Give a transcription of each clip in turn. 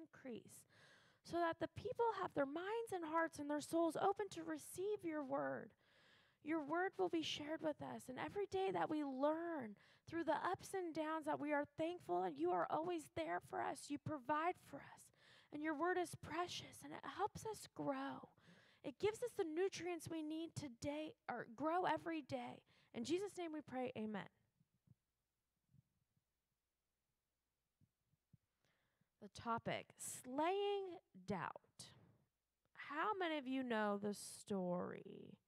increase, so that the people have their minds and hearts and their souls open to receive your word. Your word will be shared with us. And every day that we learn through the ups and downs, that we are thankful and you are always there for us. You provide for us. And your word is precious and it helps us grow. It gives us the nutrients we need today or grow every day. In Jesus' name we pray, amen. The topic slaying doubt. How many of you know the story?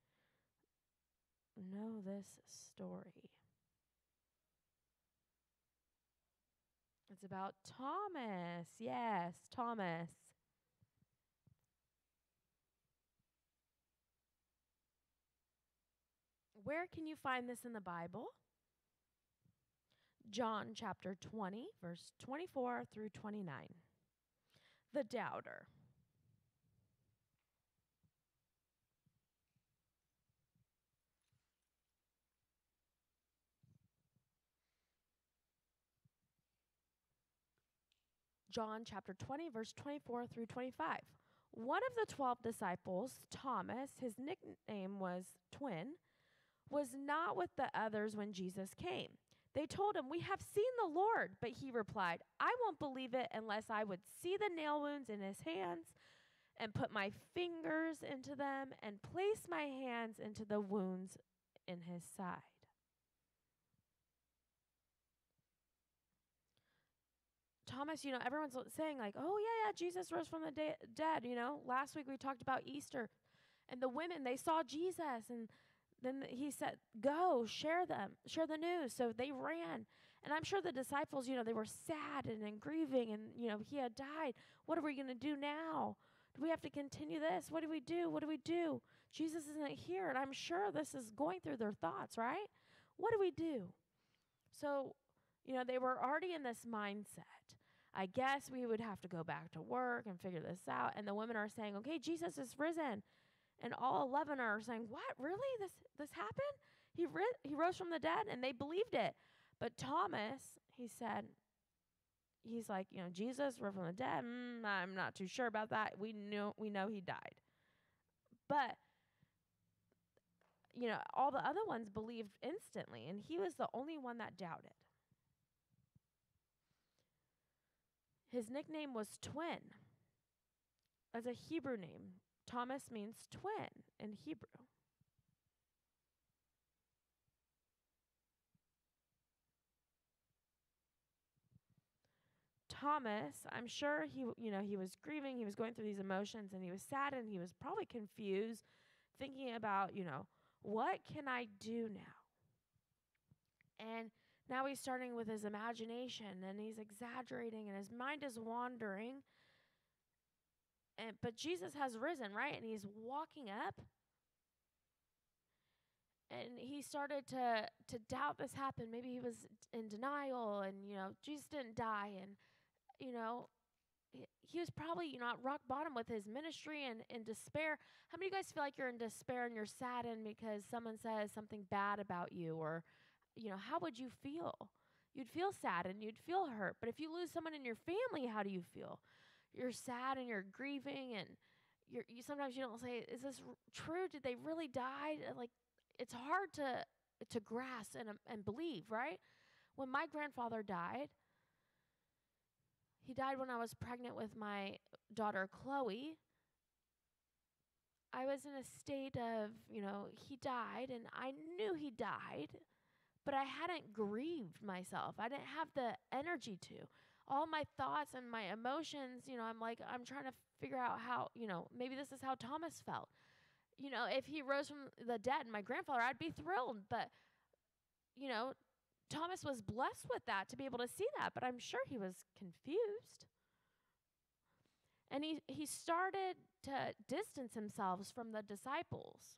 Know this story. It's about Thomas. Yes, Thomas. Where can you find this in the Bible? John chapter 20, verse 24 through 29. The doubter. John chapter 20, verse 24 through 25. One of the 12 disciples, Thomas, his nickname was Twin, was not with the others when Jesus came. They told him, We have seen the Lord. But he replied, I won't believe it unless I would see the nail wounds in his hands and put my fingers into them and place my hands into the wounds in his side. Thomas, you know, everyone's saying, like, oh, yeah, yeah, Jesus rose from the de- dead. You know, last week we talked about Easter. And the women, they saw Jesus and then he said, Go, share them, share the news. So they ran. And I'm sure the disciples, you know, they were sad and, and grieving, and, you know, he had died. What are we going to do now? Do we have to continue this? What do we do? What do we do? Jesus isn't here. And I'm sure this is going through their thoughts, right? What do we do? So, you know, they were already in this mindset. I guess we would have to go back to work and figure this out. And the women are saying, okay, Jesus is risen. And all 11 are saying, What? Really? This, this happened? He, ri- he rose from the dead? And they believed it. But Thomas, he said, He's like, you know, Jesus rose from the dead. Mm, I'm not too sure about that. We know, we know he died. But, you know, all the other ones believed instantly, and he was the only one that doubted. His nickname was Twin, as a Hebrew name. Thomas means twin in Hebrew. Thomas, I'm sure he, you know, he was grieving, he was going through these emotions and he was sad and he was probably confused, thinking about, you know, what can I do now? And now he's starting with his imagination and he's exaggerating and his mind is wandering and but Jesus has risen, right? And he's walking up. And he started to to doubt this happened. Maybe he was in denial and you know, Jesus didn't die and you know, he was probably, you know, at rock bottom with his ministry and in despair. How many of you guys feel like you're in despair and you're saddened because someone says something bad about you? Or, you know, how would you feel? You'd feel sad and you'd feel hurt. But if you lose someone in your family, how do you feel? You're sad and you're grieving and you're, you sometimes you don't say is this true? Did they really die? Like it's hard to to grasp and, um, and believe right? When my grandfather died he died when i was pregnant with my daughter chloe. I was in a state of you know he died and i knew he died but i hadn't grieved myself. I didn't have the energy to all my thoughts and my emotions, you know, I'm like, I'm trying to figure out how, you know, maybe this is how Thomas felt. You know, if he rose from the dead, and my grandfather, I'd be thrilled. But, you know, Thomas was blessed with that to be able to see that, but I'm sure he was confused. And he, he started to distance himself from the disciples.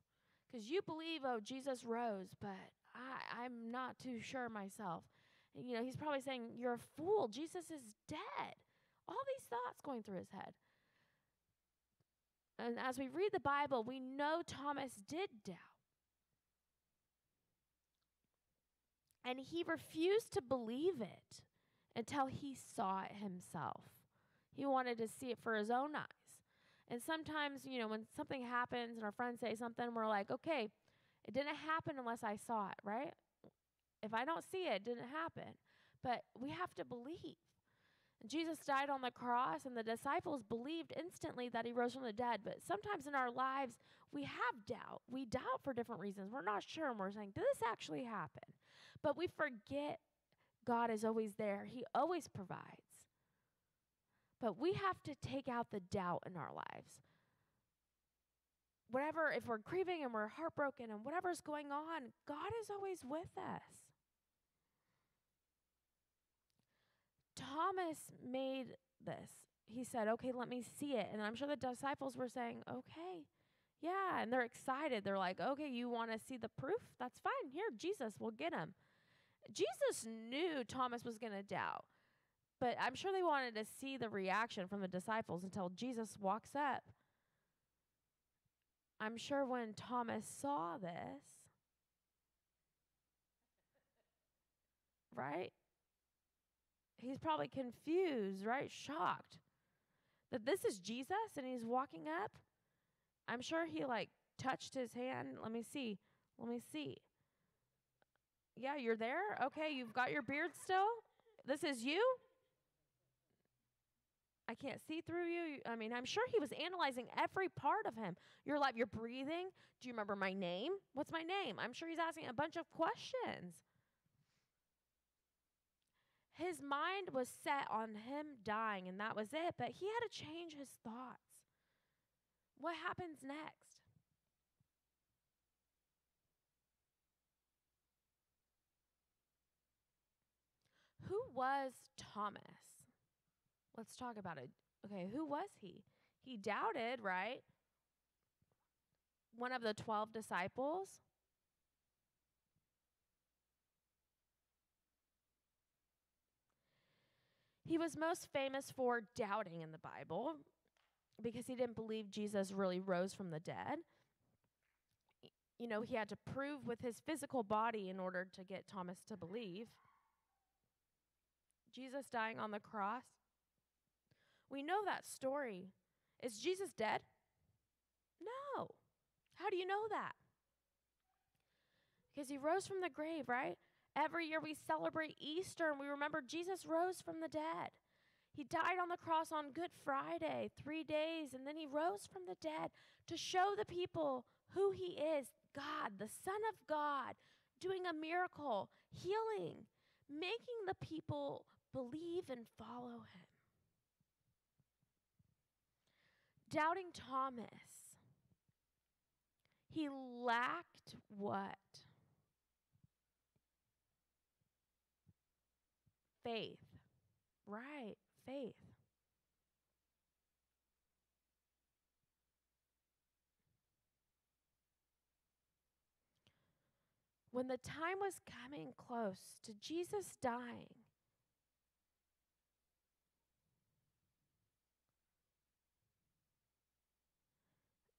Because you believe, oh, Jesus rose, but I, I'm not too sure myself you know, he's probably saying, You're a fool. Jesus is dead. All these thoughts going through his head. And as we read the Bible, we know Thomas did doubt. And he refused to believe it until he saw it himself. He wanted to see it for his own eyes. And sometimes, you know, when something happens and our friends say something, we're like, okay, it didn't happen unless I saw it, right? If I don't see it, it didn't happen. But we have to believe. Jesus died on the cross, and the disciples believed instantly that he rose from the dead. But sometimes in our lives, we have doubt. We doubt for different reasons. We're not sure, and we're saying, Did this actually happen? But we forget God is always there, He always provides. But we have to take out the doubt in our lives. Whatever, if we're grieving and we're heartbroken and whatever's going on, God is always with us. Thomas made this. He said, Okay, let me see it. And I'm sure the disciples were saying, Okay, yeah. And they're excited. They're like, Okay, you want to see the proof? That's fine. Here, Jesus, we'll get him. Jesus knew Thomas was going to doubt, but I'm sure they wanted to see the reaction from the disciples until Jesus walks up. I'm sure when Thomas saw this, right? He's probably confused, right? Shocked that this is Jesus and he's walking up. I'm sure he like touched his hand. Let me see. Let me see. Yeah, you're there? Okay, you've got your beard still? This is you? I can't see through you. I mean, I'm sure he was analyzing every part of him. You're Your life, your breathing. Do you remember my name? What's my name? I'm sure he's asking a bunch of questions. His mind was set on him dying, and that was it, but he had to change his thoughts. What happens next? Who was Thomas? Let's talk about it. Okay, who was he? He doubted, right? One of the 12 disciples. He was most famous for doubting in the Bible because he didn't believe Jesus really rose from the dead. You know, he had to prove with his physical body in order to get Thomas to believe. Jesus dying on the cross. We know that story. Is Jesus dead? No. How do you know that? Because he rose from the grave, right? Every year we celebrate Easter and we remember Jesus rose from the dead. He died on the cross on Good Friday, three days, and then he rose from the dead to show the people who he is God, the Son of God, doing a miracle, healing, making the people believe and follow him. Doubting Thomas, he lacked what? Faith. Right, faith. When the time was coming close to Jesus dying,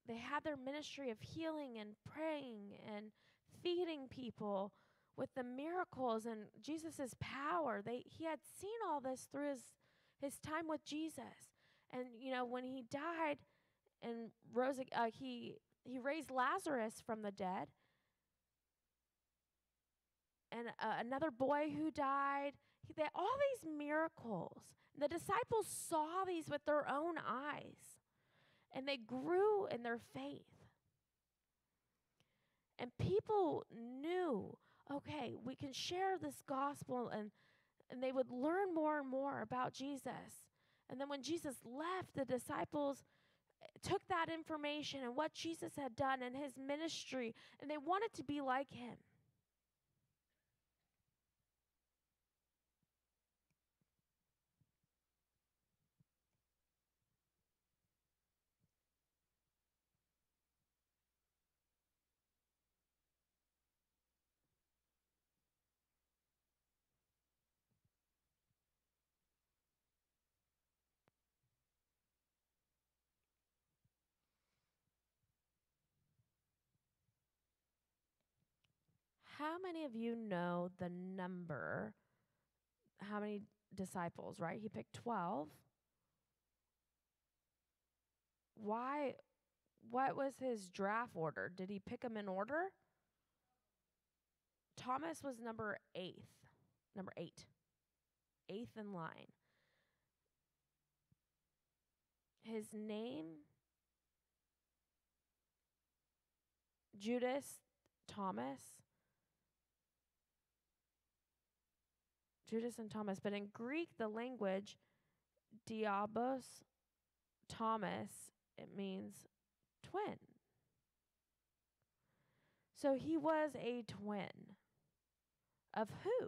they had their ministry of healing and praying and feeding people with the miracles and Jesus' power. They he had seen all this through his his time with Jesus. And you know, when he died and rose uh, he he raised Lazarus from the dead. And uh, another boy who died. He, they, all these miracles. The disciples saw these with their own eyes. And they grew in their faith. And people knew okay, we can share this gospel and and they would learn more and more about Jesus. And then when Jesus left, the disciples eh, took that information and what Jesus had done and his ministry and they wanted to be like him. How many of you know the number? How many disciples, right? He picked 12. why what was his draft order? Did he pick them in order? Thomas was number 8th. Number 8. Eighth in line. His name Judas Thomas Judas and Thomas, but in Greek, the language, Didymus, Thomas, it means twin. So he was a twin. Of who?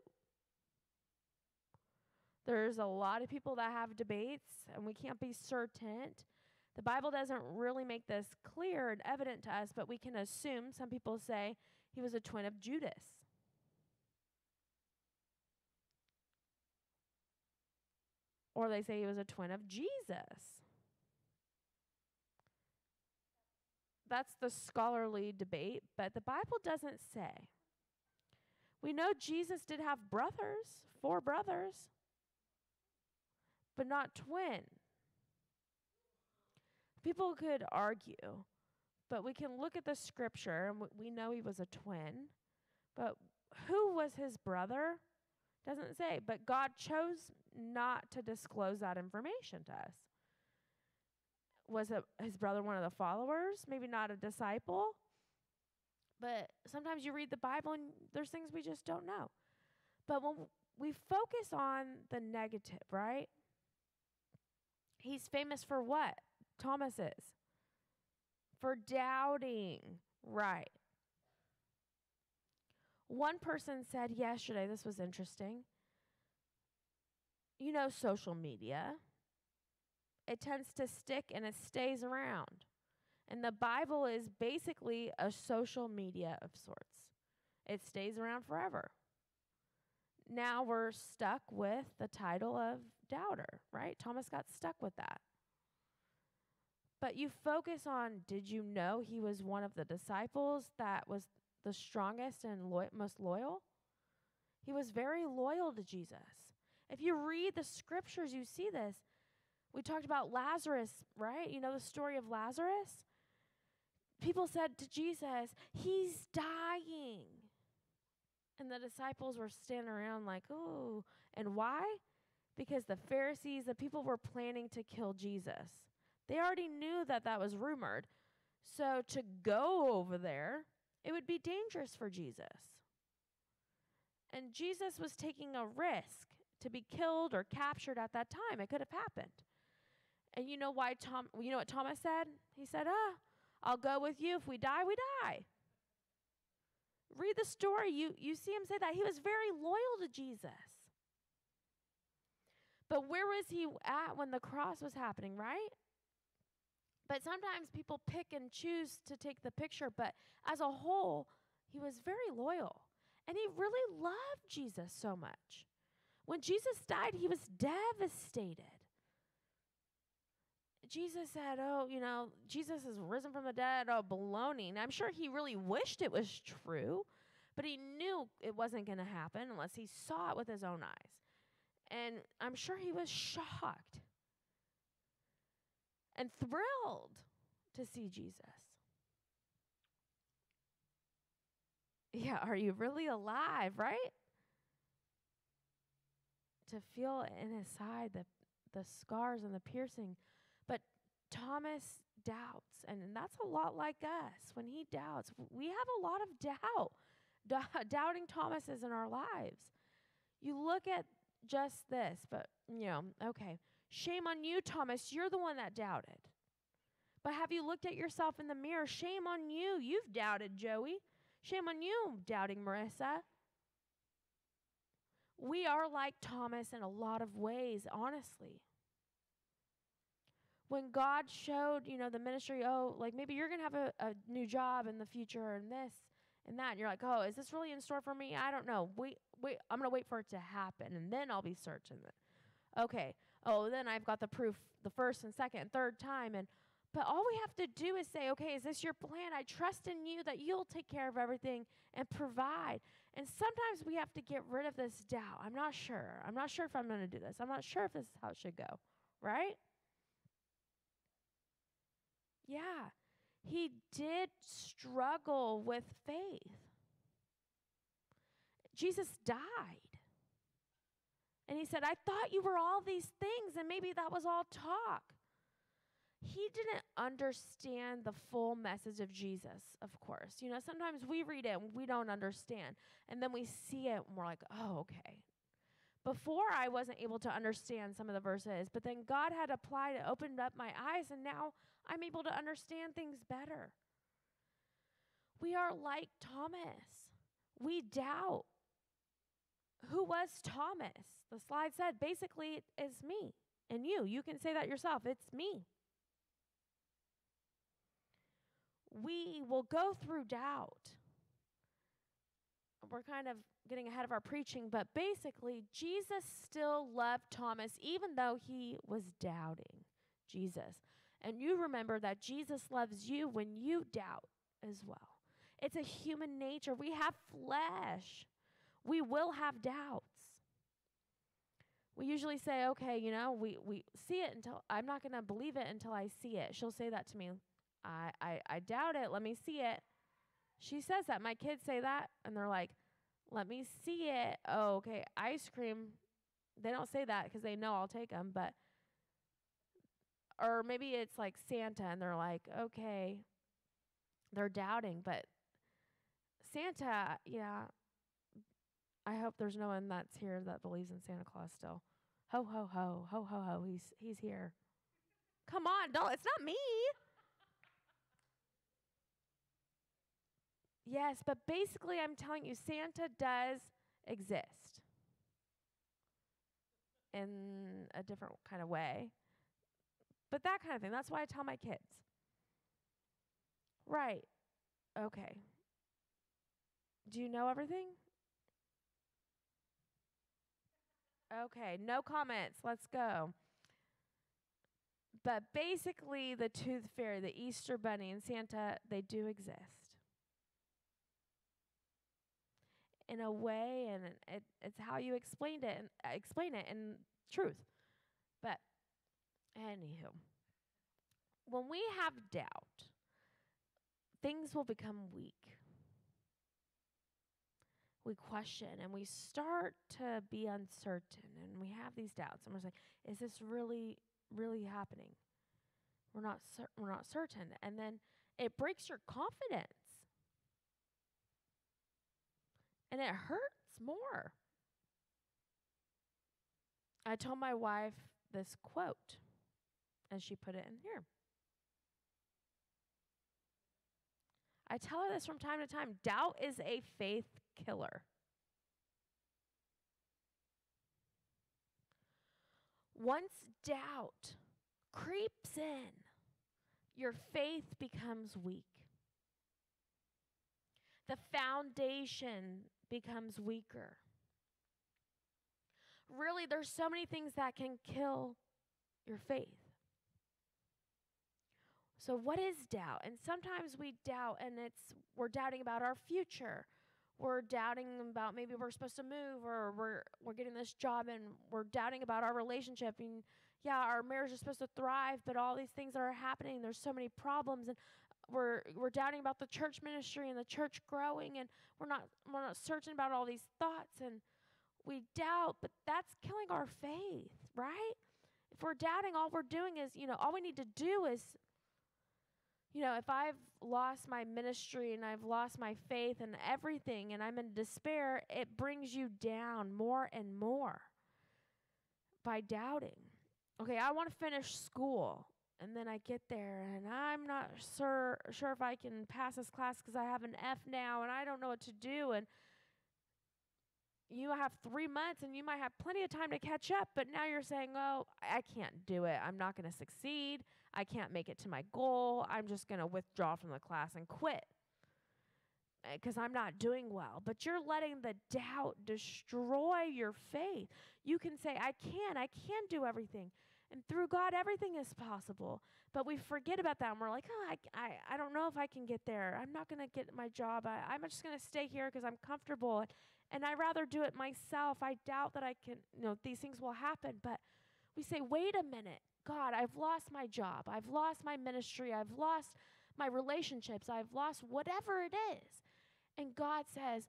There's a lot of people that have debates, and we can't be certain. The Bible doesn't really make this clear and evident to us, but we can assume. Some people say he was a twin of Judas. Or they say he was a twin of Jesus. That's the scholarly debate, but the Bible doesn't say. We know Jesus did have brothers, four brothers, but not twin. People could argue, but we can look at the scripture and we know he was a twin. But who was his brother? Doesn't say, but God chose not to disclose that information to us. Was it his brother one of the followers? Maybe not a disciple? But sometimes you read the Bible and there's things we just don't know. But when we focus on the negative, right? He's famous for what? Thomas is. For doubting, right? One person said yesterday, this was interesting. You know, social media, it tends to stick and it stays around. And the Bible is basically a social media of sorts, it stays around forever. Now we're stuck with the title of doubter, right? Thomas got stuck with that. But you focus on did you know he was one of the disciples that was the strongest and lo- most loyal? He was very loyal to Jesus. If you read the scriptures, you see this. We talked about Lazarus, right? You know the story of Lazarus? People said to Jesus, He's dying. And the disciples were standing around like, oh. And why? Because the Pharisees, the people were planning to kill Jesus. They already knew that that was rumored. So to go over there, be dangerous for Jesus. And Jesus was taking a risk to be killed or captured at that time. It could have happened. And you know why Tom you know what Thomas said? He said, "Ah, I'll go with you. If we die, we die." Read the story. You you see him say that. He was very loyal to Jesus. But where was he at when the cross was happening, right? But sometimes people pick and choose to take the picture, but as a whole, he was very loyal. And he really loved Jesus so much. When Jesus died, he was devastated. Jesus said, Oh, you know, Jesus is risen from the dead. Oh, baloney. And I'm sure he really wished it was true, but he knew it wasn't going to happen unless he saw it with his own eyes. And I'm sure he was shocked and thrilled to see Jesus. Yeah, are you really alive, right? To feel in his side the, the scars and the piercing. But Thomas doubts, and that's a lot like us. When he doubts, we have a lot of doubt. D- doubting Thomases in our lives. You look at just this, but, you know, okay. Shame on you, Thomas. You're the one that doubted. But have you looked at yourself in the mirror? Shame on you. You've doubted, Joey. Shame on you, doubting Marissa. We are like Thomas in a lot of ways, honestly. When God showed, you know, the ministry, oh, like maybe you're going to have a, a new job in the future and this and that, and you're like, oh, is this really in store for me? I don't know. Wait, wait, I'm going to wait for it to happen and then I'll be searching it. Okay. Oh, then I've got the proof the first and second and third time and but all we have to do is say, okay, is this your plan? I trust in you that you'll take care of everything and provide. And sometimes we have to get rid of this doubt. I'm not sure. I'm not sure if I'm going to do this. I'm not sure if this is how it should go, right? Yeah, he did struggle with faith. Jesus died. And he said, I thought you were all these things, and maybe that was all talk. He didn't understand the full message of Jesus, of course. You know, sometimes we read it and we don't understand. And then we see it and we're like, oh, okay. Before I wasn't able to understand some of the verses, but then God had applied it, opened up my eyes, and now I'm able to understand things better. We are like Thomas. We doubt. Who was Thomas? The slide said basically it's me and you. You can say that yourself. It's me. We will go through doubt. We're kind of getting ahead of our preaching, but basically, Jesus still loved Thomas even though he was doubting Jesus. And you remember that Jesus loves you when you doubt as well. It's a human nature. We have flesh we will have doubts. We usually say, okay, you know, we, we see it until I'm not going to believe it until I see it. She'll say that to me. I, I, I doubt it. Let me see it. She says that. My kids say that, and they're like, let me see it. Oh, okay. Ice cream. They don't say that because they know I'll take them, but, or maybe it's like Santa, and they're like, okay. They're doubting, but Santa, yeah, I hope there's no one that's here that believes in Santa Claus still. Ho ho ho ho ho ho. He's he's here. Come on, don't. It's not me. Yes, but basically, I'm telling you, Santa does exist in a different kind of way. But that kind of thing. That's why I tell my kids. Right. Okay. Do you know everything? Okay, no comments. Let's go. But basically, the tooth fairy, the Easter bunny, and Santa, they do exist. In a way, and it, it's how you explained it and uh, explain it in truth. But anywho, when we have doubt, things will become weak we question and we start to be uncertain and we have these doubts and we're like is this really really happening? We're not cer- we're not certain. And then it breaks your confidence. And it hurts more. I told my wife this quote and she put it in here. I tell her this from time to time. Doubt is a faith killer. Once doubt creeps in, your faith becomes weak. The foundation becomes weaker. Really, there's so many things that can kill your faith. So what is doubt? And sometimes we doubt and it's we're doubting about our future we're doubting about maybe we're supposed to move or we're we're getting this job and we're doubting about our relationship and yeah our marriage is supposed to thrive but all these things that are happening there's so many problems and we're we're doubting about the church ministry and the church growing and we're not we're not certain about all these thoughts and we doubt but that's killing our faith right? If we're doubting all we're doing is you know all we need to do is you know, if I've lost my ministry and I've lost my faith and everything and I'm in despair, it brings you down more and more by doubting. Okay, I want to finish school. And then I get there and I'm not sure sure if I can pass this class cuz I have an F now and I don't know what to do and you have 3 months and you might have plenty of time to catch up, but now you're saying, "Oh, I can't do it. I'm not going to succeed." I can't make it to my goal. I'm just going to withdraw from the class and quit because eh, I'm not doing well. But you're letting the doubt destroy your faith. You can say, I can, I can do everything. And through God, everything is possible. But we forget about that and we're like, oh, I, I, I don't know if I can get there. I'm not going to get my job. I, I'm just going to stay here because I'm comfortable. And I rather do it myself. I doubt that I can, you know, these things will happen. But we say, wait a minute. God, I've lost my job. I've lost my ministry. I've lost my relationships. I've lost whatever it is. And God says,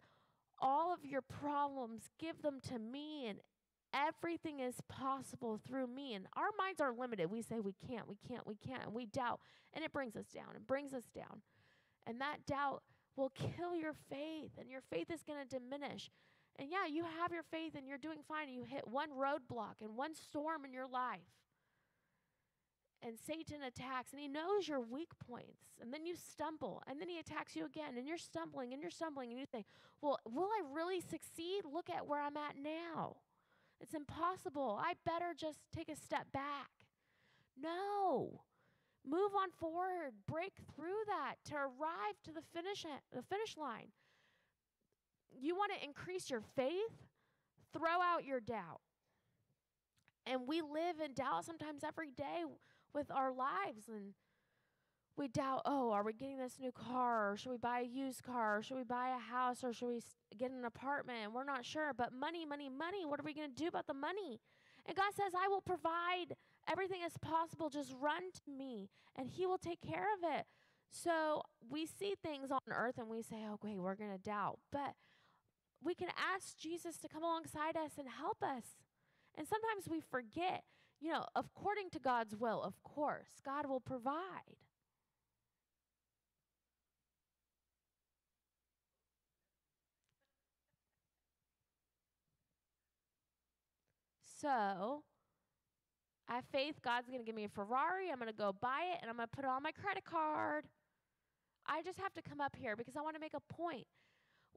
All of your problems, give them to me, and everything is possible through me. And our minds are limited. We say, We can't, we can't, we can't. And we doubt. And it brings us down. It brings us down. And that doubt will kill your faith, and your faith is going to diminish. And yeah, you have your faith and you're doing fine, and you hit one roadblock and one storm in your life. And Satan attacks, and he knows your weak points. And then you stumble, and then he attacks you again, and you're stumbling, and you're stumbling, and you think, Well, will I really succeed? Look at where I'm at now. It's impossible. I better just take a step back. No. Move on forward. Break through that to arrive to the finish the finish line. You want to increase your faith? Throw out your doubt. And we live in doubt sometimes every day with our lives and we doubt, oh, are we getting this new car? Or should we buy a used car? Or should we buy a house? Or should we get an apartment? We're not sure. But money, money, money, what are we going to do about the money? And God says, I will provide everything as possible. Just run to me, and He will take care of it. So we see things on earth and we say, oh, okay, we're going to doubt. But we can ask Jesus to come alongside us and help us. And sometimes we forget, you know, according to God's will, of course, God will provide. So, I have faith God's going to give me a Ferrari. I'm going to go buy it and I'm going to put it on my credit card. I just have to come up here because I want to make a point.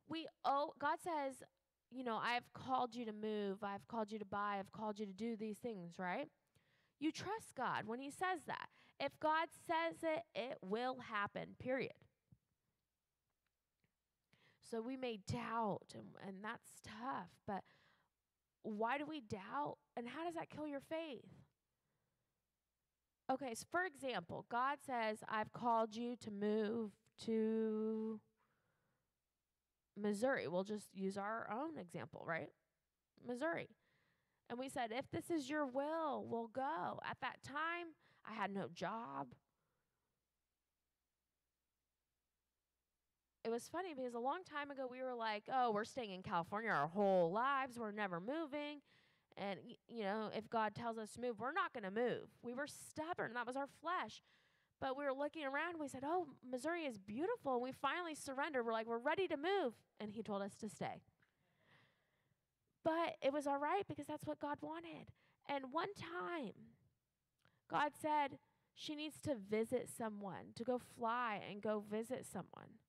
We oh God says, you know, I've called you to move, I've called you to buy, I've called you to do these things, right? You trust God when he says that. If God says it, it will happen. Period. So we may doubt and, and that's tough, but why do we doubt? And how does that kill your faith? Okay, so for example, God says, I've called you to move to Missouri. We'll just use our own example, right? Missouri. And we said, if this is your will, we'll go. At that time, I had no job. it was funny because a long time ago we were like, oh, we're staying in California our whole lives. We're never moving. And, you know, if God tells us to move, we're not going to move. We were stubborn. That was our flesh. But we were looking around. We said, oh, Missouri is beautiful. And we finally surrendered. We're like, we're ready to move. And He told us to stay. But it was all right because that's what God wanted. And one time, God said, she needs to visit someone, to go fly and go visit someone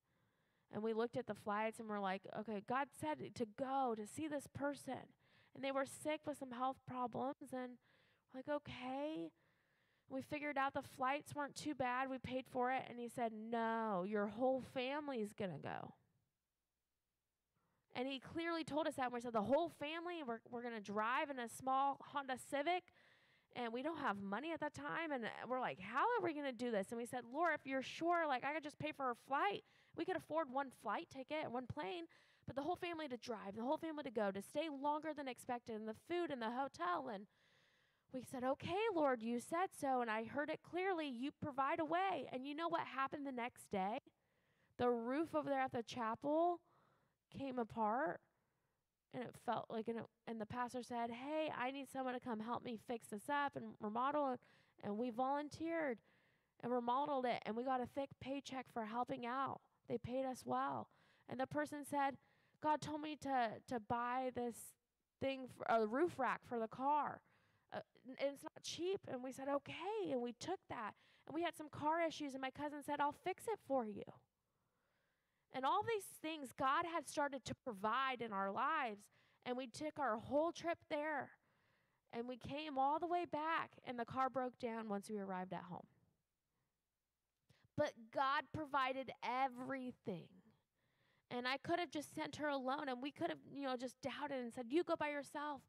and we looked at the flights and we're like, okay, God said to go to see this person. And they were sick with some health problems and like, okay. We figured out the flights weren't too bad. We paid for it and he said, "No, your whole family's going to go." And he clearly told us that. And we said, the whole family, we're, we're going to drive in a small Honda Civic. And we don't have money at that time. And we're like, how are we going to do this? And we said, Lord, if you're sure, like, I could just pay for a flight. We could afford one flight ticket, one plane, but the whole family to drive, the whole family to go, to stay longer than expected, and the food and the hotel. And we said, Okay, Lord, you said so. And I heard it clearly. You provide a way. And you know what happened the next day? The roof over there at the chapel came apart and it felt like and, it, and the pastor said hey i need someone to come help me fix this up and remodel it and we volunteered and remodeled it and we got a thick paycheck for helping out they paid us well. And the person said, God told me to, to buy this thing, for, a roof rack for the car. Uh, and it's not cheap. And we said, okay. And we took that. And we had some car issues. And my cousin said, I'll fix it for you. And all these things God had started to provide in our lives. And we took our whole trip there. And we came all the way back. And the car broke down once we arrived at home. But God provided everything. And I could have just sent her alone and we could have, you know, just doubted and said, You go by yourself.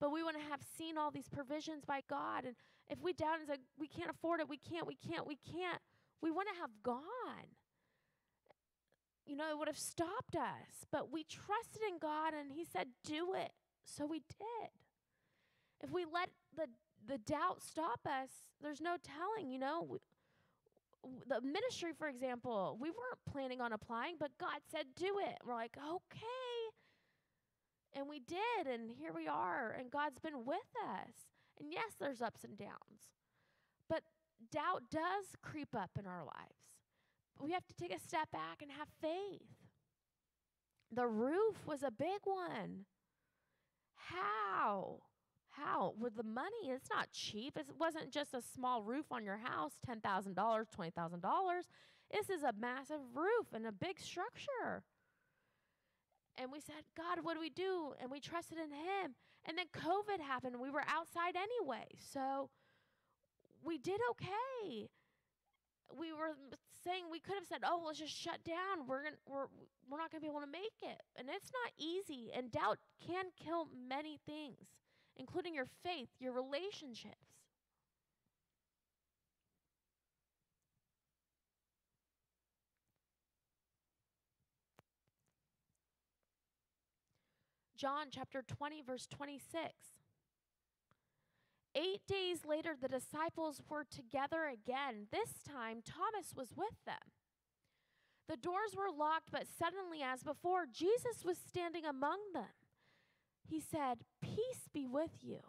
But we to have seen all these provisions by God. And if we doubt and said, We can't afford it, we can't, we can't, we can't, we want to have gone. You know, it would have stopped us. But we trusted in God and He said, Do it. So we did. if we let the the doubt stop us, there's no telling, you know. We, the ministry, for example, we weren't planning on applying, but God said do it. We're like, okay. And we did, and here we are, and God's been with us. And yes, there's ups and downs, but doubt does creep up in our lives. We have to take a step back and have faith. The roof was a big one. How? How? With the money, it's not cheap. It wasn't just a small roof on your house, $10,000, $20,000. This is a massive roof and a big structure. And we said, God, what do we do? And we trusted in Him. And then COVID happened. We were outside anyway. So we did okay. We were saying we could have said, "Oh, let's just shut down. We're gonna, we're we're not going to be able to make it." And it's not easy, and doubt can kill many things, including your faith, your relationships. John chapter 20 verse 26. Eight days later, the disciples were together again. This time, Thomas was with them. The doors were locked, but suddenly, as before, Jesus was standing among them. He said, Peace be with you.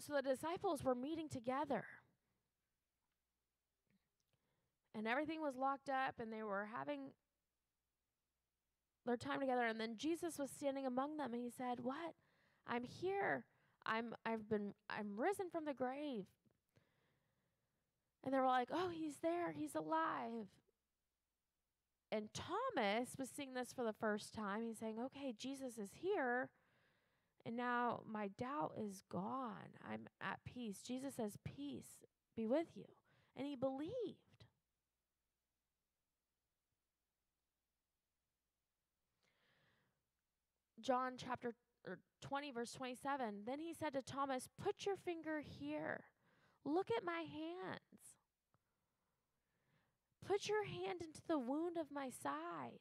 So the disciples were meeting together. And everything was locked up, and they were having their time together. And then Jesus was standing among them, and he said, What? I'm here. I'm I've been I'm risen from the grave. And they were like, "Oh, he's there. He's alive." And Thomas was seeing this for the first time. He's saying, "Okay, Jesus is here." And now my doubt is gone. I'm at peace. Jesus says, "Peace be with you." And he believed. John chapter 20 verse 27 then he said to thomas put your finger here. Look at my hands. Put your hand into the wound of my side.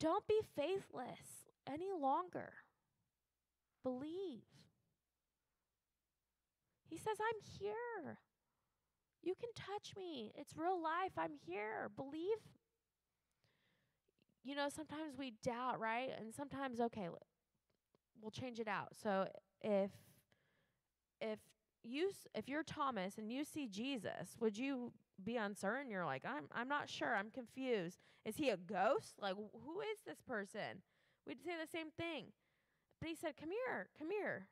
Don't be faithless any longer. Believe. He says i'm here. You can touch me. It's real life. I'm here. Believe. You know sometimes we doubt right? And sometimes okay we'll change it out. So if if you if you're Thomas and you see Jesus, would you be uncertain? You're like, I'm I'm not sure. I'm confused. Is he a ghost? Like wh- who is this person? We'd say the same thing. But he said, "Come here. Come here."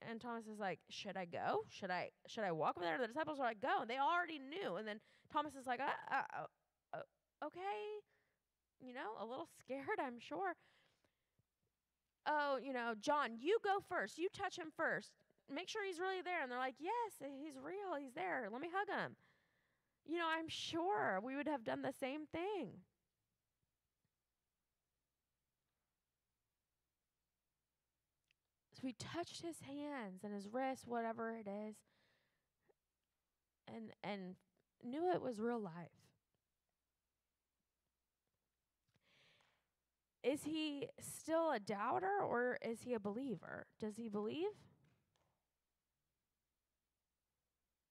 And Thomas is like, "Should I go? Should I should I walk over there?" The disciples are like, "Go." And they already knew. And then Thomas is like, uh, uh, uh, "Okay." You know, a little scared, I'm sure oh, you know, John, you go first. You touch him first. Make sure he's really there. And they're like, yes, he's real. He's there. Let me hug him. You know, I'm sure we would have done the same thing. So we touched his hands and his wrists, whatever it is, and and knew it was real life. Is he still a doubter or is he a believer? Does he believe?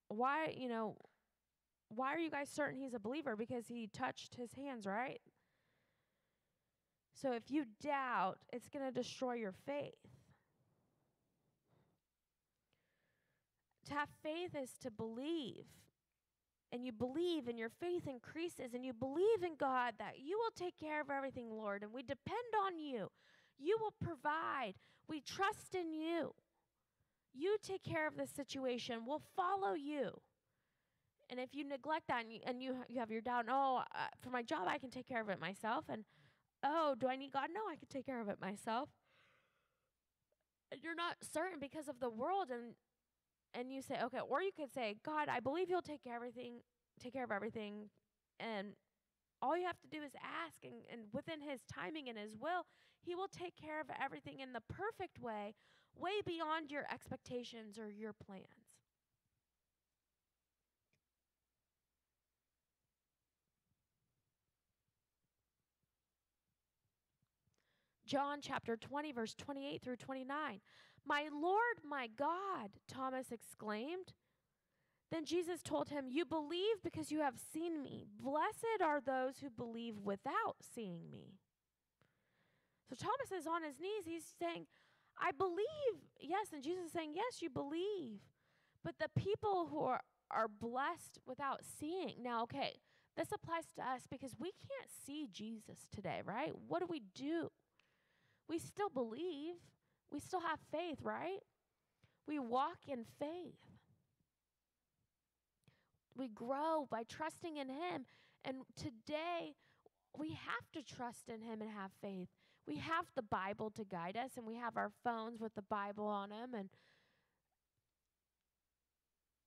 Why, you know, why are you guys certain he's a believer? Because he touched his hands, right? So if you doubt, it's going to destroy your faith. To have faith is to believe and you believe and your faith increases and you believe in God that you will take care of everything, Lord, and we depend on you. You will provide. We trust in you. You take care of the situation. We'll follow you. And if you neglect that and you, and you, you have your doubt, oh, uh, for my job, I can take care of it myself. And oh, do I need God? No, I can take care of it myself. And you're not certain because of the world and and you say, okay, or you could say, God, I believe you'll take care of everything, take care of everything, and all you have to do is ask, and, and within His timing and His will, He will take care of everything in the perfect way, way beyond your expectations or your plans. John chapter 20, verse 28 through 29. My Lord, my God, Thomas exclaimed. Then Jesus told him, You believe because you have seen me. Blessed are those who believe without seeing me. So Thomas is on his knees. He's saying, I believe. Yes. And Jesus is saying, Yes, you believe. But the people who are, are blessed without seeing. Now, okay, this applies to us because we can't see Jesus today, right? What do we do? We still believe. We still have faith, right? We walk in faith. We grow by trusting in Him. And today, we have to trust in Him and have faith. We have the Bible to guide us, and we have our phones with the Bible on them. And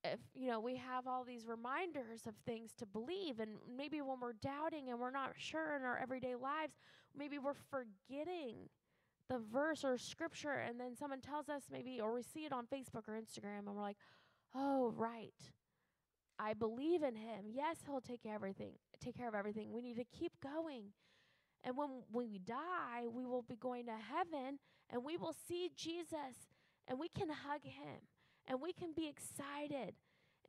if, you know, we have all these reminders of things to believe. And maybe when we're doubting and we're not sure in our everyday lives, maybe we're forgetting the verse or scripture. And then someone tells us maybe, or we see it on Facebook or Instagram, and we're like, oh, right. I believe in him. Yes, he'll take care everything. Take care of everything. We need to keep going. And when, when we die, we will be going to heaven and we will see Jesus and we can hug him and we can be excited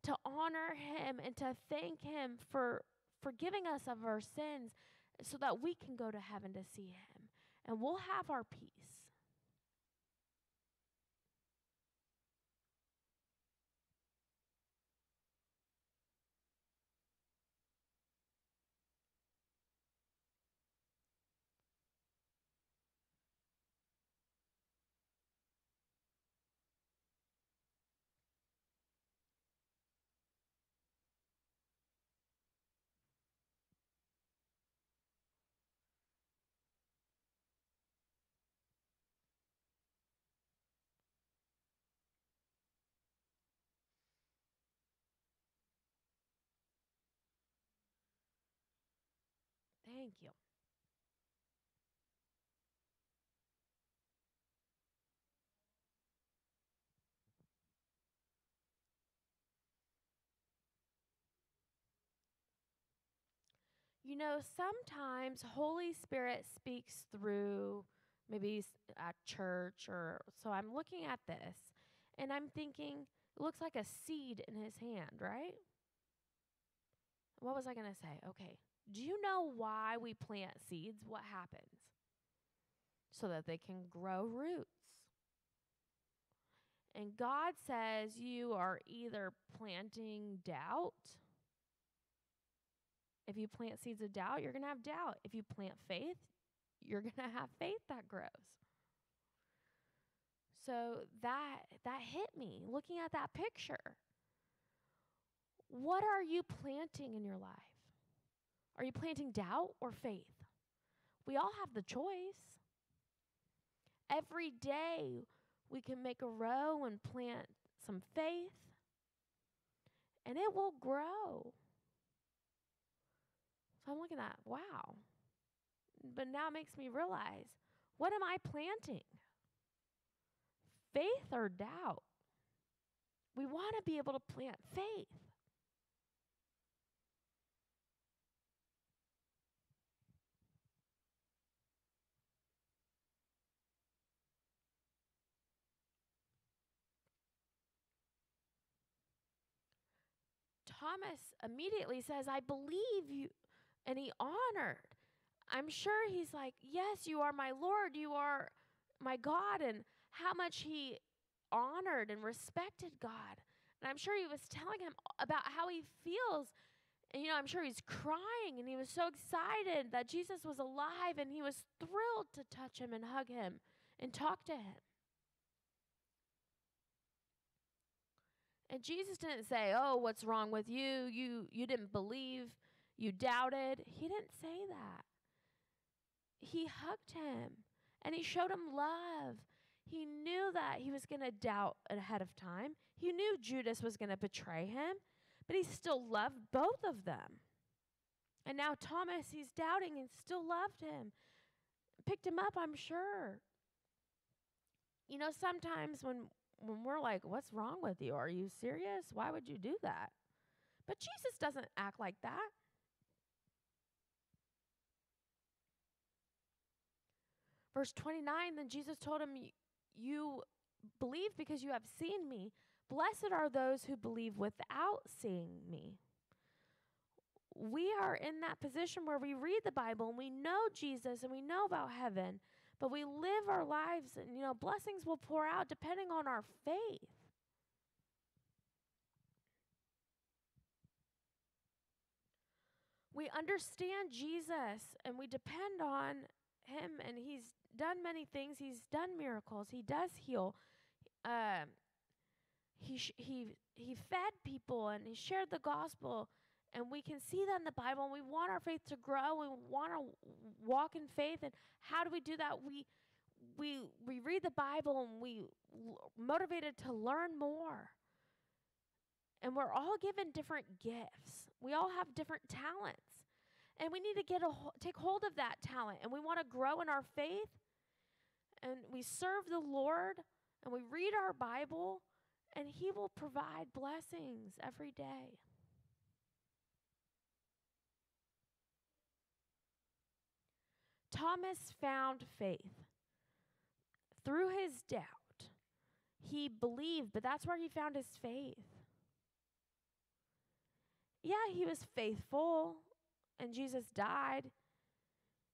to honor him and to thank him for forgiving us of our sins so that we can go to heaven to see him and we'll have our peace. Thank you. You know, sometimes Holy Spirit speaks through maybe at church or so I'm looking at this and I'm thinking it looks like a seed in his hand, right? What was I going to say? Okay. Do you know why we plant seeds? What happens? So that they can grow roots. And God says you are either planting doubt. If you plant seeds of doubt, you're going to have doubt. If you plant faith, you're going to have faith that grows. So that that hit me looking at that picture. What are you planting in your life? Are you planting doubt or faith? We all have the choice. Every day we can make a row and plant some faith, and it will grow. So I'm looking at, wow. But now it makes me realize what am I planting? Faith or doubt? We want to be able to plant faith. Thomas immediately says, I believe you. And he honored. I'm sure he's like, Yes, you are my Lord. You are my God. And how much he honored and respected God. And I'm sure he was telling him about how he feels. And, you know, I'm sure he's crying and he was so excited that Jesus was alive and he was thrilled to touch him and hug him and talk to him. And Jesus didn't say, "Oh, what's wrong with you? You you didn't believe, you doubted." He didn't say that. He hugged him and he showed him love. He knew that he was going to doubt ahead of time. He knew Judas was going to betray him, but he still loved both of them. And now Thomas, he's doubting and still loved him. Picked him up, I'm sure. You know, sometimes when when we're like, what's wrong with you? Are you serious? Why would you do that? But Jesus doesn't act like that. Verse 29 Then Jesus told him, You believe because you have seen me. Blessed are those who believe without seeing me. We are in that position where we read the Bible and we know Jesus and we know about heaven, but we live our lives and, you know, blessings will pour out depending on our faith. We understand Jesus and we depend on him and he's done many things. He's done miracles. He does heal. Um, he sh- he he fed people and he shared the gospel and we can see that in the bible and we want our faith to grow we want to walk in faith and how do we do that? We we we read the bible and we l- motivated to learn more. And we're all given different gifts. We all have different talents. And we need to get a take hold of that talent and we want to grow in our faith. And we serve the lord and we read our bible and He will provide blessings every day. Thomas found faith through his doubt. He believed, but that's where he found his faith. Yeah, he was faithful, and Jesus died.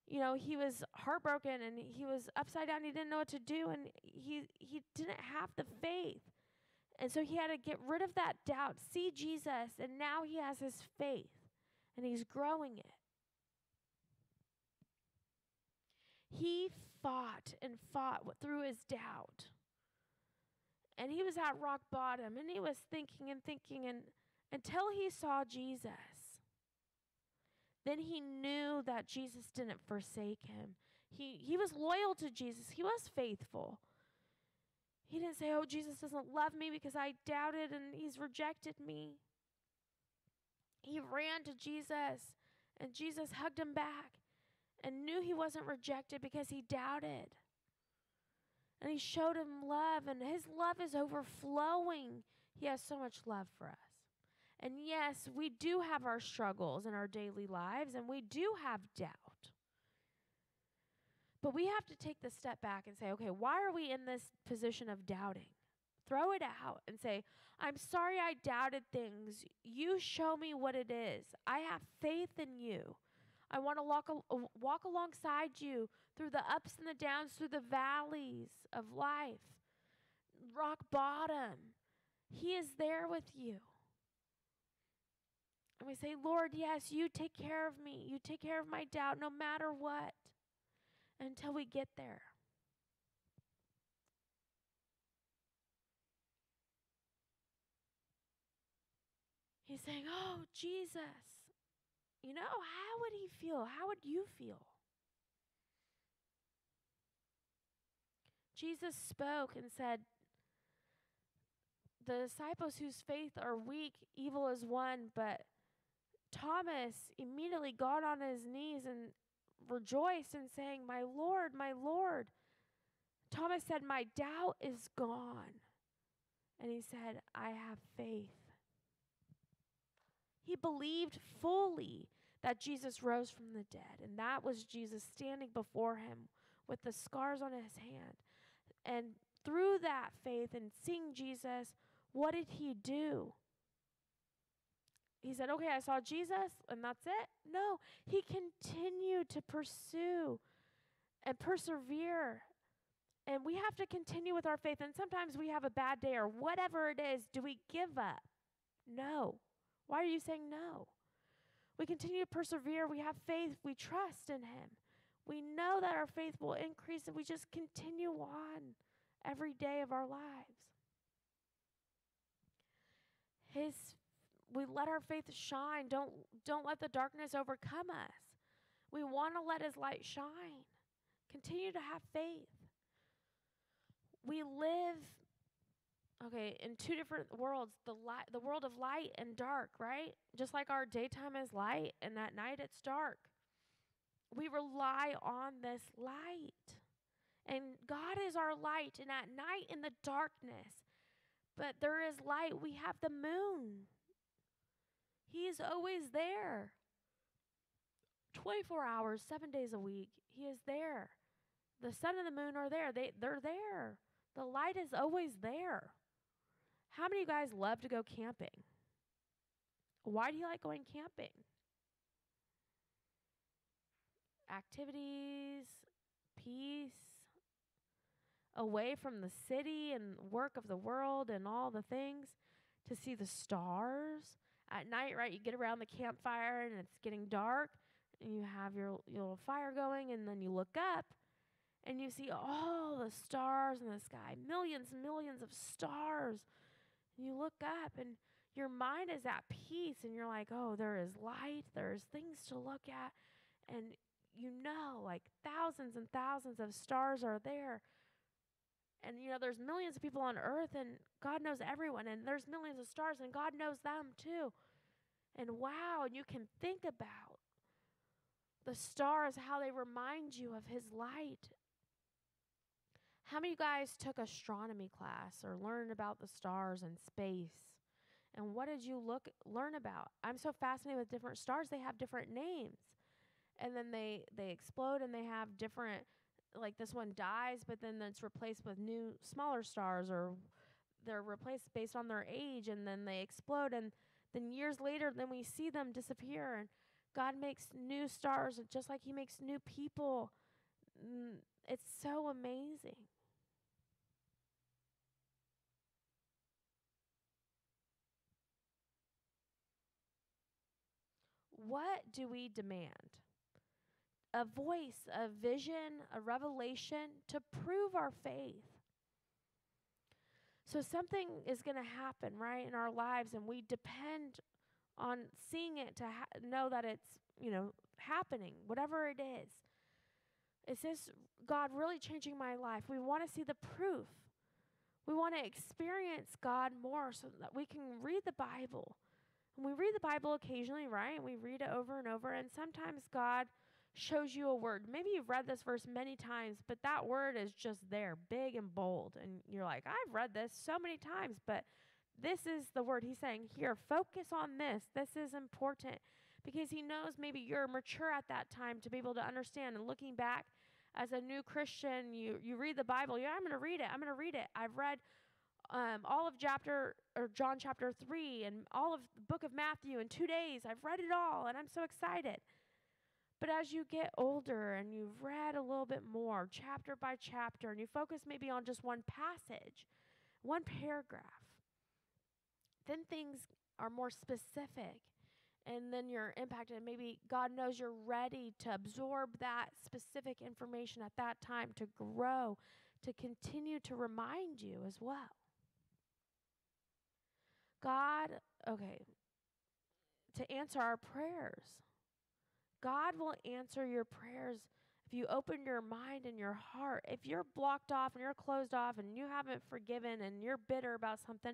You know, he was heartbroken and he was upside down. He didn't know what to do, and he he didn't have the faith. And so he had to get rid of that doubt, see Jesus, and now he has his faith and he's growing it. He fought and fought through his doubt. And he was at rock bottom and he was thinking and thinking and until he saw Jesus. Then he knew that Jesus didn't forsake him. He he was loyal to Jesus. He was faithful. He didn't say, Oh, Jesus doesn't love me because I doubted and he's rejected me. He ran to Jesus and Jesus hugged him back and knew he wasn't rejected because he doubted. And he showed him love, and his love is overflowing. He has so much love for us. And yes, we do have our struggles in our daily lives, and we do have doubt. But we have to take the step back and say, okay, why are we in this position of doubting? Throw it out and say, I'm sorry I doubted things. You show me what it is. I have faith in you. I want to walk, walk alongside you through the ups and the downs, through the valleys of life, rock bottom. He is there with you. And we say, Lord, yes, you take care of me. You take care of my doubt no matter what until we get there. He's saying, Oh, Jesus. You know, how would he feel? How would you feel? Jesus spoke and said, The disciples whose faith are weak, evil is one, but Thomas immediately got on his knees and rejoiced and saying, My Lord, my Lord. Thomas said, My doubt is gone. And he said, I have faith. He believed fully that Jesus rose from the dead, and that was Jesus standing before him with the scars on his hand. And through that faith and seeing Jesus, what did he do? He said, Okay, I saw Jesus, and that's it. No, he continued to pursue and persevere. And we have to continue with our faith. And sometimes we have a bad day or whatever it is. Do we give up? No. Why are you saying no? We continue to persevere. We have faith. We trust in Him. We know that our faith will increase and we just continue on every day of our lives. His we let our faith shine. Don't don't let the darkness overcome us. We want to let his light shine. Continue to have faith. We live okay in two different worlds the light the world of light and dark right just like our daytime is light and at night it's dark we rely on this light and god is our light and at night in the darkness but there is light we have the moon he is always there 24 hours 7 days a week he is there The sun and the moon are there. They they're there. The light is always there. How many of you guys love to go camping? Why do you like going camping? Activities, peace, away from the city and work of the world and all the things to see the stars. At night, right, you get around the campfire and it's getting dark and you have your, your little fire going and then you look up and you see all the stars in the sky, millions and millions of stars. You look up and your mind is at peace and you're like, "Oh, there is light, there's things to look at." And you know like thousands and thousands of stars are there. And you know there's millions of people on earth and God knows everyone and there's millions of stars and God knows them too. And wow, and you can think about the stars how they remind you of his light how many of you guys took astronomy class or learned about the stars and space? And what did you look learn about? I'm so fascinated with different stars. They have different names. And then they they explode and they have different like this one dies, but then it's replaced with new smaller stars or they're replaced based on their age and then they explode and then years later then we see them disappear and God makes new stars just like he makes new people. It's so amazing. What do we demand? A voice, a vision, a revelation to prove our faith. So something is going to happen, right, in our lives, and we depend on seeing it to ha- know that it's, you know, happening, whatever it is. Is this God really changing my life? We want to see the proof. We want to experience God more so that we can read the Bible and we read the Bible occasionally, right? We read it over and over, and sometimes God shows you a word. Maybe you've read this verse many times, but that word is just there, big and bold. And you're like, I've read this so many times, but this is the word he's saying here. Focus on this. This is important because he knows maybe you're mature at that time to be able to understand. And looking back as a new Christian, you, you read the Bible. Yeah, I'm going to read it. I'm going to read it. I've read um, all of chapter or John chapter three and all of the book of Matthew in two days. I've read it all, and I'm so excited. But as you get older and you've read a little bit more, chapter by chapter, and you focus maybe on just one passage, one paragraph, then things are more specific. And then you're impacted. And Maybe God knows you're ready to absorb that specific information at that time to grow, to continue to remind you as well. God, okay, to answer our prayers. God will answer your prayers if you open your mind and your heart. If you're blocked off and you're closed off and you haven't forgiven and you're bitter about something,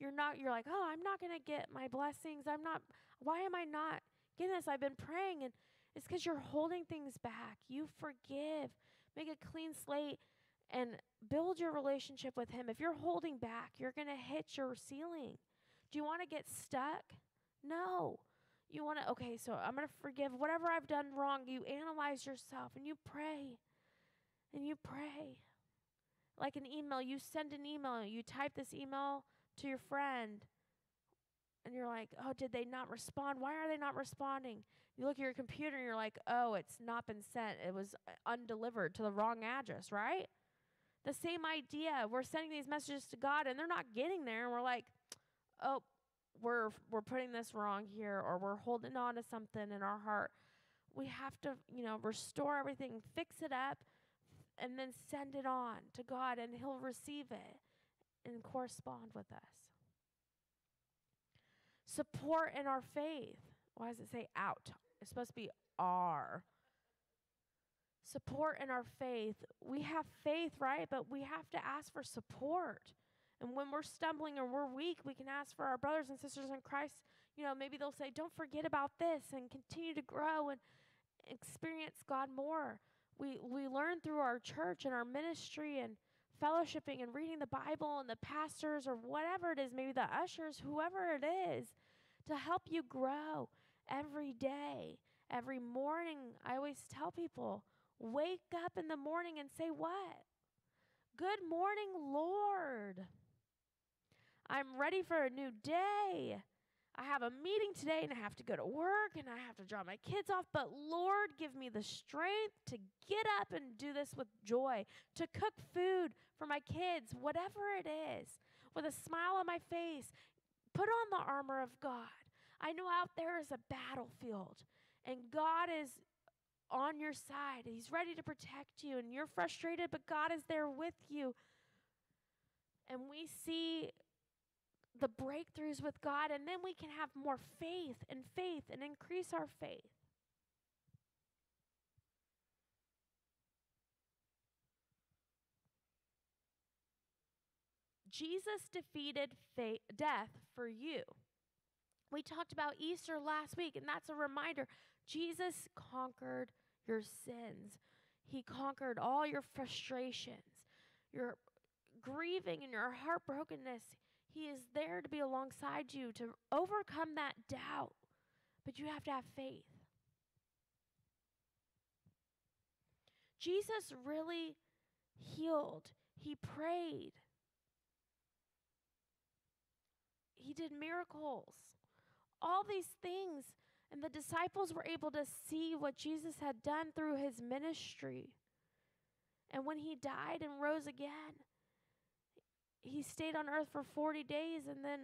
you're not, you're like, oh, I'm not going to get my blessings. I'm not, why am I not getting this? I've been praying. And it's because you're holding things back. You forgive, make a clean slate, and build your relationship with Him. If you're holding back, you're going to hit your ceiling. Do you want to get stuck? No. You want to, okay, so I'm going to forgive whatever I've done wrong. You analyze yourself and you pray. And you pray. Like an email, you send an email, you type this email to your friend, and you're like, oh, did they not respond? Why are they not responding? You look at your computer and you're like, oh, it's not been sent. It was uh, undelivered to the wrong address, right? The same idea. We're sending these messages to God and they're not getting there, and we're like, oh, we're we're putting this wrong here or we're holding on to something in our heart. We have to, you know, restore everything, fix it up, and then send it on to God and he'll receive it and correspond with us. Support in our faith. Why does it say out? It's supposed to be our. Support in our faith. We have faith, right? But we have to ask for support. And when we're stumbling or we're weak, we can ask for our brothers and sisters in Christ. You know, maybe they'll say, Don't forget about this and continue to grow and experience God more. We, we learn through our church and our ministry and fellowshipping and reading the Bible and the pastors or whatever it is, maybe the ushers, whoever it is, to help you grow every day. Every morning, I always tell people, Wake up in the morning and say, What? Good morning, Lord. I'm ready for a new day. I have a meeting today and I have to go to work and I have to drop my kids off. But Lord, give me the strength to get up and do this with joy, to cook food for my kids, whatever it is, with a smile on my face. Put on the armor of God. I know out there is a battlefield and God is on your side. He's ready to protect you and you're frustrated, but God is there with you. And we see the breakthroughs with God, and then we can have more faith and faith and increase our faith. Jesus defeated fa- death for you. We talked about Easter last week, and that's a reminder. Jesus conquered your sins, He conquered all your frustrations, your grieving, and your heartbrokenness. He is there to be alongside you to overcome that doubt. But you have to have faith. Jesus really healed, he prayed, he did miracles. All these things. And the disciples were able to see what Jesus had done through his ministry. And when he died and rose again, he stayed on earth for 40 days and then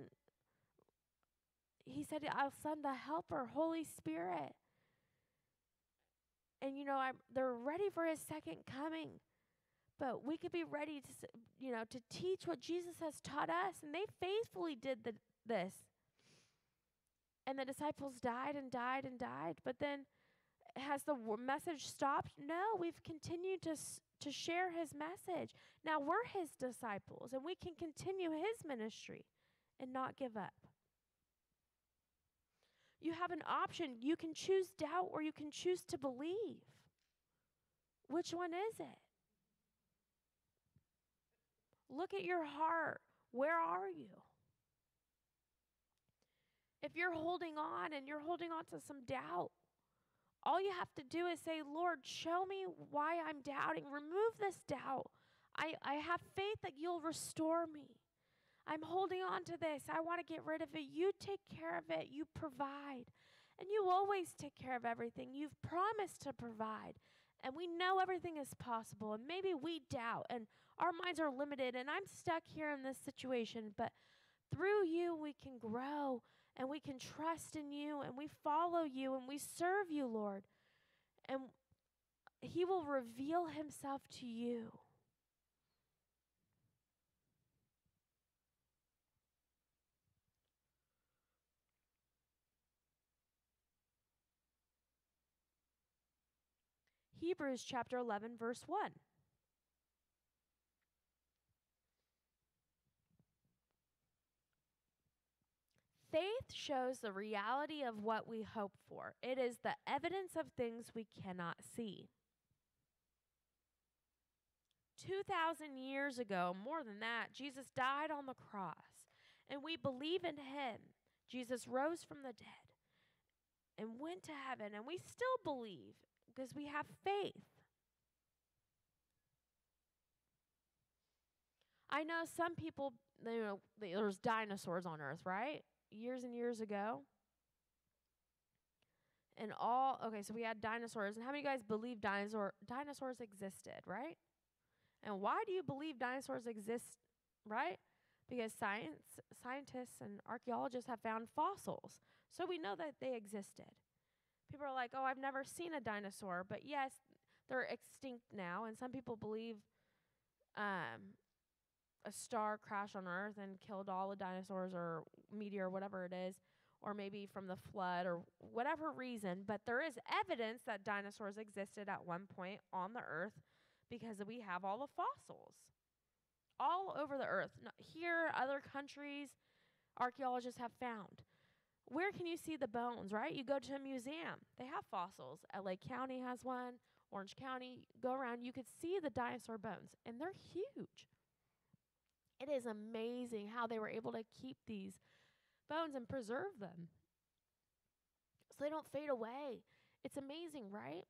he said, oh, I'll send the helper, Holy Spirit. And, you know, I'm, they're ready for his second coming. But we could be ready to, you know, to teach what Jesus has taught us. And they faithfully did the, this. And the disciples died and died and died. But then has the message stopped? No, we've continued to to share his message. Now we're his disciples and we can continue his ministry and not give up. You have an option. You can choose doubt or you can choose to believe. Which one is it? Look at your heart. Where are you? If you're holding on and you're holding on to some doubt, all you have to do is say, Lord, show me why I'm doubting. Remove this doubt. I, I have faith that you'll restore me. I'm holding on to this. I want to get rid of it. You take care of it. You provide. And you always take care of everything. You've promised to provide. And we know everything is possible. And maybe we doubt and our minds are limited. And I'm stuck here in this situation. But through you, we can grow and we can trust in you and we follow you and we serve you, Lord. And He will reveal Himself to you. Hebrews chapter 11, verse 1. Faith shows the reality of what we hope for, it is the evidence of things we cannot see. 2,000 years ago, more than that, Jesus died on the cross, and we believe in him. Jesus rose from the dead and went to heaven, and we still believe because we have faith. I know some people, you know, there's dinosaurs on earth, right? Years and years ago. And all okay, so we had dinosaurs. And how many guys believe dinosaur dinosaurs existed, right? And why do you believe dinosaurs exist, right? Because science scientists and archaeologists have found fossils. So we know that they existed. People are like, "Oh, I've never seen a dinosaur." But yes, they're extinct now, and some people believe um, a star crashed on Earth and killed all the dinosaurs or meteor, whatever it is, or maybe from the flood or whatever reason. But there is evidence that dinosaurs existed at one point on the Earth because we have all the fossils all over the Earth. Here, other countries, archaeologists have found. Where can you see the bones, right? You go to a museum, they have fossils. LA County has one, Orange County, go around, you could see the dinosaur bones, and they're huge. It is amazing how they were able to keep these bones and preserve them so they don't fade away. It's amazing, right?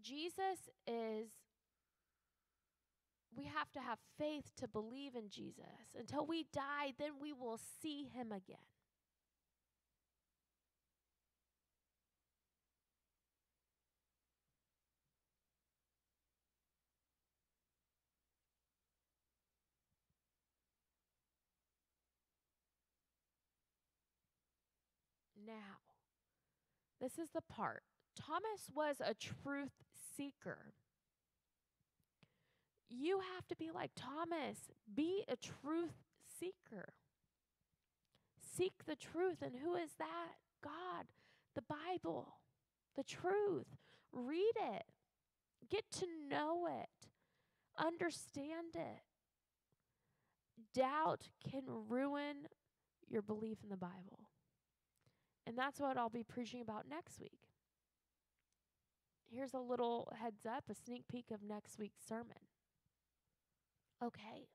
Jesus is we have to have faith to believe in Jesus. Until we die, then we will see him again. Now, this is the part. Thomas was a truth seeker. You have to be like Thomas. Be a truth seeker. Seek the truth. And who is that? God, the Bible, the truth. Read it. Get to know it. Understand it. Doubt can ruin your belief in the Bible. And that's what I'll be preaching about next week. Here's a little heads up, a sneak peek of next week's sermon. Okay.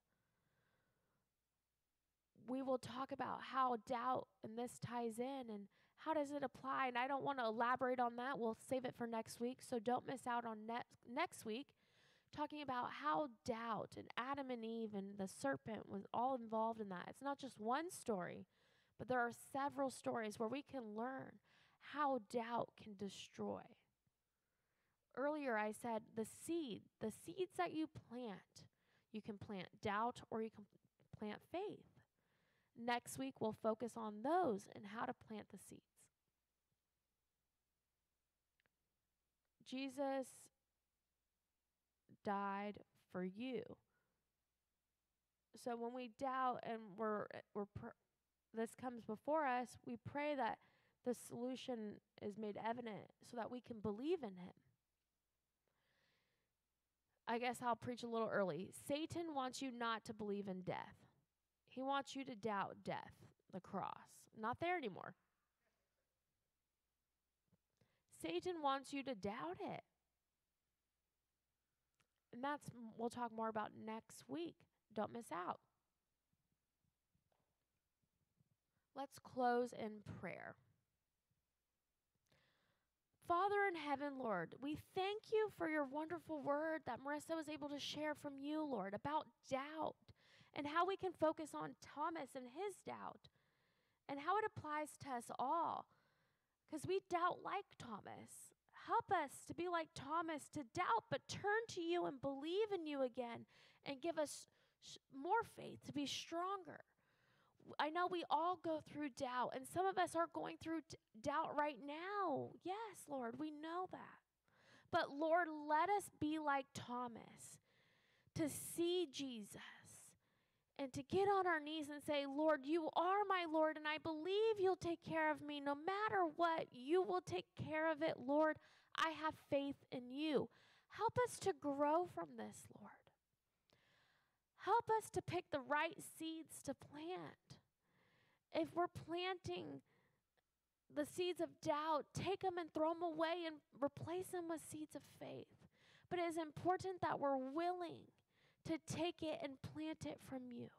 We will talk about how doubt and this ties in and how does it apply. And I don't want to elaborate on that. We'll save it for next week. So don't miss out on ne- next week talking about how doubt and Adam and Eve and the serpent was all involved in that. It's not just one story, but there are several stories where we can learn how doubt can destroy. Earlier, I said the seed, the seeds that you plant, you can plant doubt or you can plant faith. Next week, we'll focus on those and how to plant the seeds. Jesus died for you. So when we doubt and we're we're this comes before us, we pray that the solution is made evident so that we can believe in him. I guess I'll preach a little early. Satan wants you not to believe in death. He wants you to doubt death, the cross. Not there anymore. Satan wants you to doubt it. And that's we'll talk more about next week. Don't miss out. Let's close in prayer. Father in heaven, Lord, we thank you for your wonderful word that Marissa was able to share from you, Lord, about doubt and how we can focus on Thomas and his doubt and how it applies to us all. Because we doubt like Thomas. Help us to be like Thomas, to doubt, but turn to you and believe in you again and give us more faith to be stronger. I know we all go through doubt, and some of us are going through doubt right now. Yes, Lord, we know that. But Lord, let us be like Thomas to see Jesus and to get on our knees and say, Lord, you are my Lord, and I believe you'll take care of me. No matter what, you will take care of it, Lord. I have faith in you. Help us to grow from this, Lord. Help us to pick the right seeds to plant. If we're planting the seeds of doubt, take them and throw them away and replace them with seeds of faith. But it is important that we're willing to take it and plant it from you.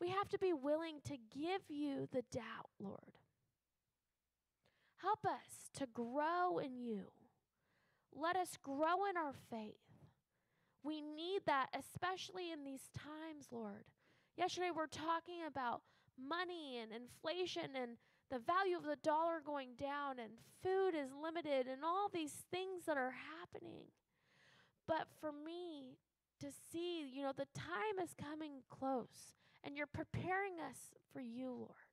We have to be willing to give you the doubt, Lord. Help us to grow in you. Let us grow in our faith. We need that, especially in these times, Lord. Yesterday, we we're talking about money and inflation and the value of the dollar going down and food is limited and all these things that are happening. But for me to see, you know, the time is coming close and you're preparing us for you, Lord.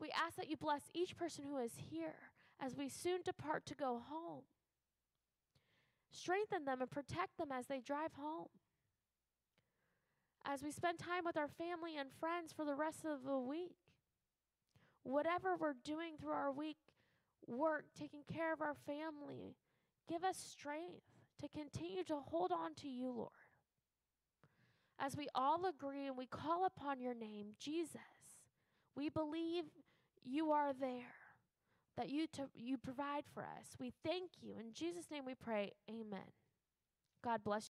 We ask that you bless each person who is here as we soon depart to go home. Strengthen them and protect them as they drive home. As we spend time with our family and friends for the rest of the week. Whatever we're doing through our week, work, taking care of our family, give us strength to continue to hold on to you, Lord. As we all agree and we call upon your name, Jesus, we believe you are there that you, you provide for us. We thank you. In Jesus' name we pray, amen. God bless